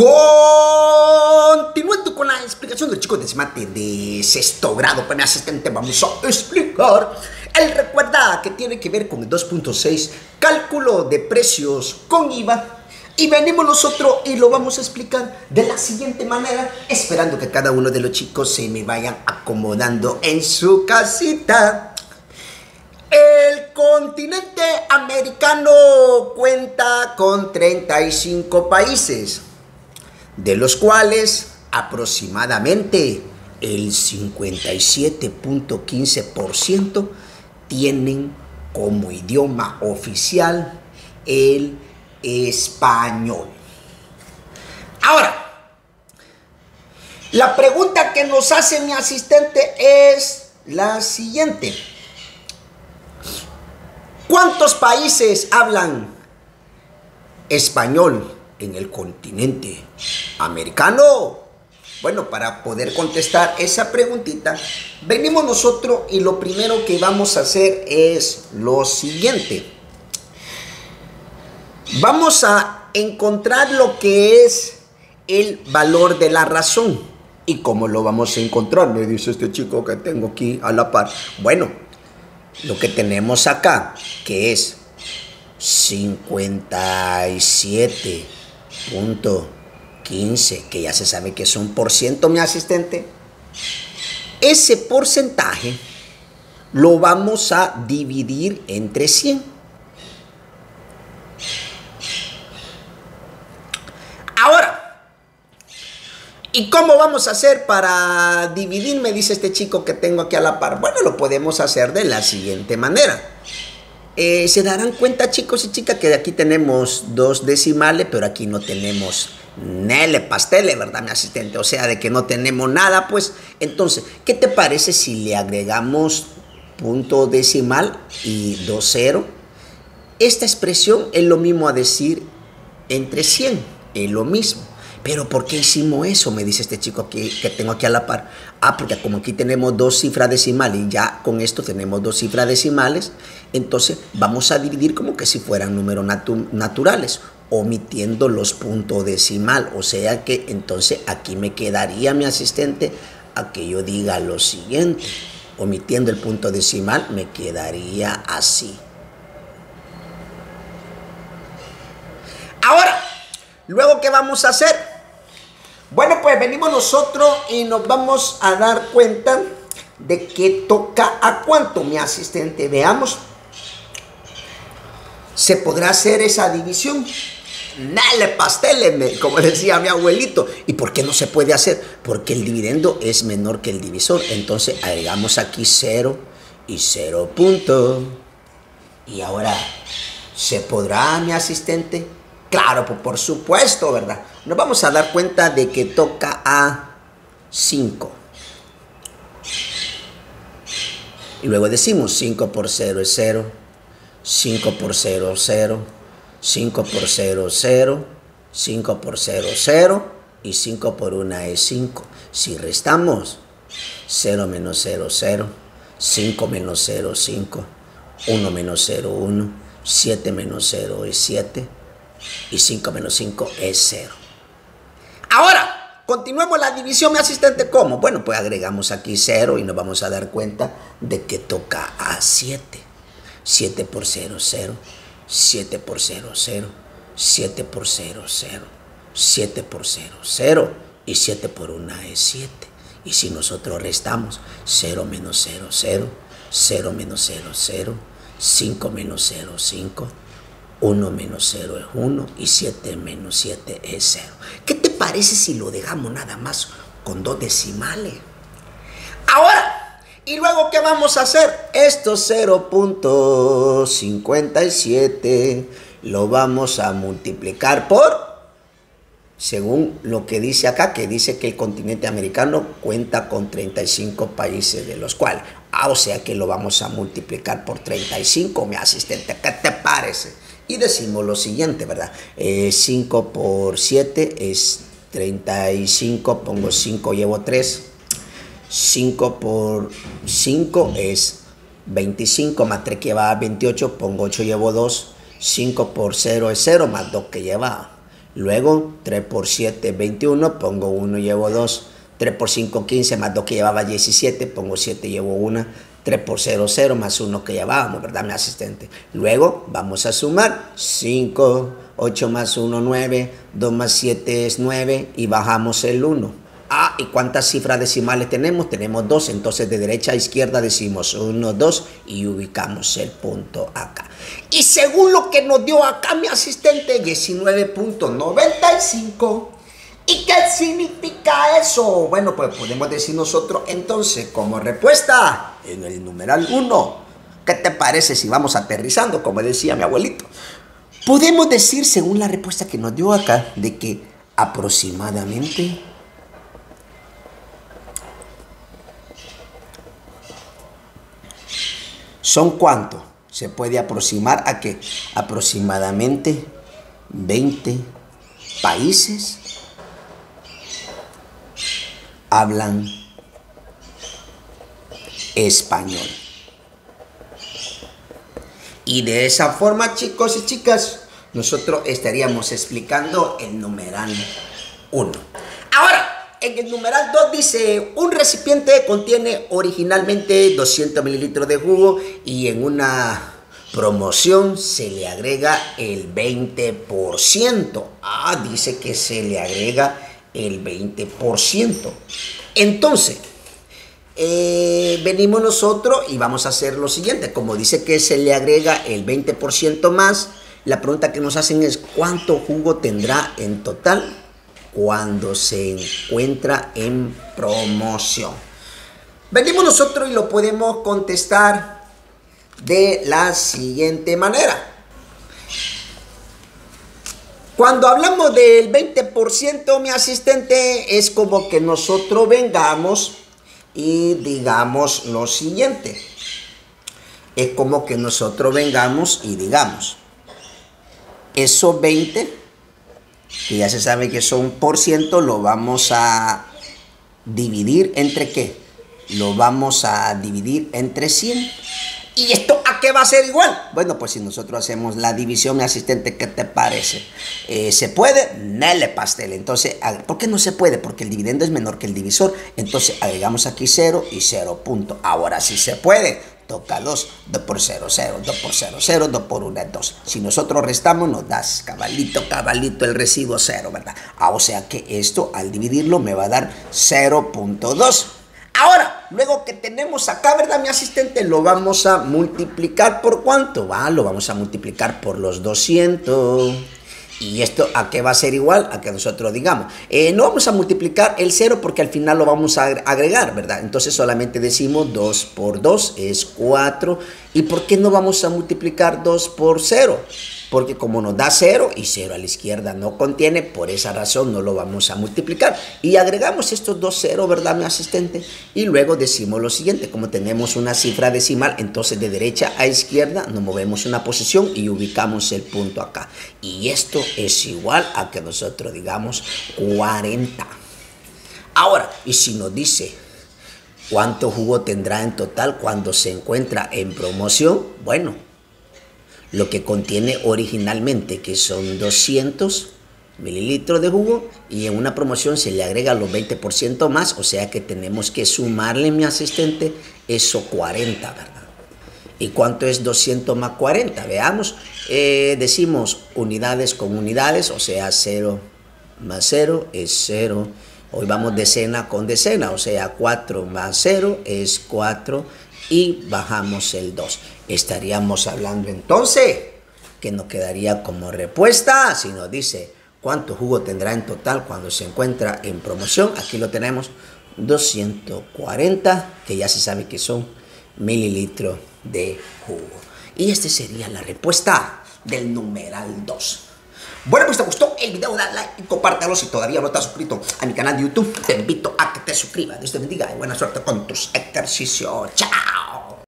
Continuando con la explicación del chico de Smate de sexto grado, pues mi asistente, vamos a explicar. Él recuerda que tiene que ver con el 2.6, cálculo de precios con IVA. Y venimos nosotros y lo vamos a explicar de la siguiente manera, esperando que cada uno de los chicos se me vayan acomodando en su casita. El continente americano cuenta con 35 países de los cuales aproximadamente el 57.15% tienen como idioma oficial el español. Ahora, la pregunta que nos hace mi asistente es la siguiente. ¿Cuántos países hablan español en el continente americano? Bueno, para poder contestar esa preguntita, venimos nosotros y lo primero que vamos a hacer es lo siguiente. Vamos a encontrar lo que es el valor de la razón. ¿Y cómo lo vamos a encontrar? Me dice este chico que tengo aquí a la par. Bueno, lo que tenemos acá, que es 57 punto 15, que ya se sabe que es un por ciento, mi asistente, ese porcentaje lo vamos a dividir entre 100. Ahora, ¿y cómo vamos a hacer para dividir? Me dice este chico que tengo aquí a la par. Bueno, lo podemos hacer de la siguiente manera. Eh, se darán cuenta, chicos y chicas, que aquí tenemos dos decimales, pero aquí no tenemos nele pasteles, ¿verdad, mi asistente? O sea, de que no tenemos nada, pues. Entonces, ¿qué te parece si le agregamos punto decimal y 2 0? Esta expresión es lo mismo a decir entre 100, es lo mismo. Pero ¿por qué hicimos eso? Me dice este chico aquí, que tengo aquí a la par. Ah, porque como aquí tenemos dos cifras decimales y ya con esto tenemos dos cifras decimales, entonces vamos a dividir como que si fueran números naturales, omitiendo los puntos decimal. O sea que entonces aquí me quedaría mi asistente a que yo diga lo siguiente. Omitiendo el punto decimal me quedaría así. Ahora, luego, ¿qué vamos a hacer? Bueno, pues venimos nosotros y nos vamos a dar cuenta de que toca a cuánto, mi asistente. Veamos. Se podrá hacer esa división. Dale pasteles, como decía mi abuelito. ¿Y por qué no se puede hacer? Porque el dividendo es menor que el divisor. Entonces agregamos aquí 0 y 0 punto. Y ahora, ¿se podrá, mi asistente? Claro, por supuesto, ¿verdad? Nos vamos a dar cuenta de que toca a 5. Y luego decimos 5 por 0 es 0, 5 por 0 es 0, 5 por 0 es 0, 5 por 0 es 0 y 5 por 1 es 5. Si restamos 0 menos 0 0, 5 menos 0 5, 1 menos 0 1, 7 menos 0 es 7 y 5 menos 5 es 0. Ahora, continuemos la división, mi asistente, ¿cómo? Bueno, pues agregamos aquí 0 y nos vamos a dar cuenta de que toca a 7. 7 por 0, 0. 7 por 0, 0. 7 por 0, 0. 7 por 0, 0. Y 7 por 1 es 7. Y si nosotros restamos 0 menos 0, 0. 0 menos 0, 0. 5 menos 0, 5. 1 menos 0 es 1 y 7 menos 7 es 0. ¿Qué te parece si lo dejamos nada más con dos decimales? Ahora, ¿y luego qué vamos a hacer? Esto 0.57 lo vamos a multiplicar por, según lo que dice acá, que dice que el continente americano cuenta con 35 países, de los cuales, ah, o sea que lo vamos a multiplicar por 35, mi asistente, ¿qué te parece? Y decimos lo siguiente, ¿verdad? 5 eh, por 7 es 35, pongo 5, llevo 3. 5 por 5 es 25, más 3 que lleva 28, pongo 8, llevo 2. 5 por 0 es 0, más 2 que lleva Luego 3 por 7, 21, pongo 1, llevo 2. 3 por 5, 15, más 2 que llevaba 17, pongo 7, llevo 1. 3 por 0, 0, más 1 que llevábamos, ¿verdad, mi asistente? Luego vamos a sumar 5, 8 más 1, 9, 2 más 7 es 9 y bajamos el 1. Ah, ¿y cuántas cifras decimales tenemos? Tenemos 2, entonces de derecha a izquierda decimos 1, 2 y ubicamos el punto acá. Y según lo que nos dio acá mi asistente, 19.95. ¿Y qué significa eso? Bueno, pues podemos decir nosotros entonces como respuesta en el numeral 1. ¿Qué te parece si vamos aterrizando, como decía mi abuelito? Podemos decir, según la respuesta que nos dio acá, de que aproximadamente ¿Son cuánto? Se puede aproximar a que aproximadamente 20 países hablan español. Y de esa forma, chicos y chicas, nosotros estaríamos explicando el numeral 1. Ahora, en el numeral 2 dice, un recipiente contiene originalmente 200 mililitros de jugo y en una promoción se le agrega el 20%. Ah, dice que se le agrega el 20%. Entonces, eh, venimos nosotros y vamos a hacer lo siguiente. Como dice que se le agrega el 20% más, la pregunta que nos hacen es ¿cuánto jugo tendrá en total? cuando se encuentra en promoción. Venimos nosotros y lo podemos contestar de la siguiente manera. Cuando hablamos del 20%, mi asistente, es como que nosotros vengamos y digamos lo siguiente. Es como que nosotros vengamos y digamos, esos 20 que ya se sabe que son por ciento, lo vamos a dividir entre qué? Lo vamos a dividir entre 100. ¿Y esto a qué va a ser igual? Bueno, pues si nosotros hacemos la división, asistente, ¿qué te parece? Eh, ¿Se puede? Nele pastel. Entonces, ¿por qué no se puede? Porque el dividendo es menor que el divisor. Entonces, agregamos aquí 0 y 0 punto. Ahora sí se puede toca 2, 2 por 0, 0, 2 por 0, 0, 2 por 1 es 2. Si nosotros restamos nos das cabalito, cabalito el residuo 0, ¿verdad? Ah, o sea que esto al dividirlo me va a dar 0.2. Ahora, luego que tenemos acá, ¿verdad? Mi asistente lo vamos a multiplicar por cuánto? Va, lo vamos a multiplicar por los 200. ¿Y esto a qué va a ser igual? A que nosotros digamos, eh, no vamos a multiplicar el 0 porque al final lo vamos a agregar, ¿verdad? Entonces solamente decimos 2 por 2 es 4. ¿Y por qué no vamos a multiplicar 2 por 0? Porque como nos da 0 y 0 a la izquierda no contiene, por esa razón no lo vamos a multiplicar. Y agregamos estos dos ceros, ¿verdad, mi asistente? Y luego decimos lo siguiente, como tenemos una cifra decimal, entonces de derecha a izquierda nos movemos una posición y ubicamos el punto acá. Y esto es igual a que nosotros digamos 40. Ahora, y si nos dice cuánto jugo tendrá en total cuando se encuentra en promoción, bueno, lo que contiene originalmente, que son 200 mililitros de jugo y en una promoción se le agrega los 20% más, o sea que tenemos que sumarle mi asistente eso 40, ¿verdad? ¿Y cuánto es 200 más 40? Veamos, eh, decimos unidades con unidades, o sea 0 más 0 es 0. Hoy vamos decena con decena, o sea 4 más 0 es 4 y bajamos el 2. Estaríamos hablando entonces que nos quedaría como respuesta si nos dice cuánto jugo tendrá en total cuando se encuentra en promoción. Aquí lo tenemos 240, que ya se sabe que son mililitros de jugo. Y esta sería la respuesta del numeral 2. Bueno, pues te gustó el video, dale like y compártelo. Si todavía no estás suscrito a mi canal de YouTube, te invito a que te suscribas. Dios te bendiga y buena suerte con tus ejercicios. Chao.